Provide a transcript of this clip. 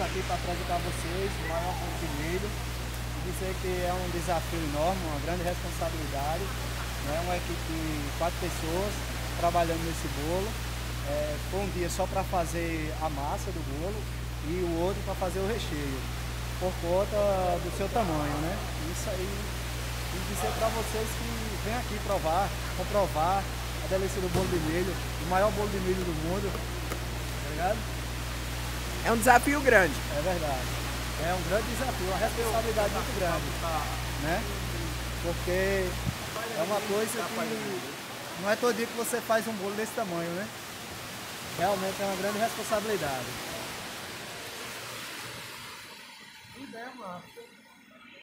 aqui para apresentar a vocês o maior bolo de milho. Dizer que é um desafio enorme, uma grande responsabilidade. Né? Uma equipe de quatro pessoas trabalhando nesse bolo. É, foi um dia só para fazer a massa do bolo e o outro para fazer o recheio, por conta do seu tamanho, né? Isso aí, e dizer para vocês que vem aqui provar, comprovar a delícia do bolo de milho, o maior bolo de milho do mundo, tá ligado? É um desafio grande. É verdade. É um grande desafio, uma responsabilidade muito grande, né? Porque é uma coisa que não é todo dia que você faz um bolo desse tamanho, né? Realmente é uma grande responsabilidade.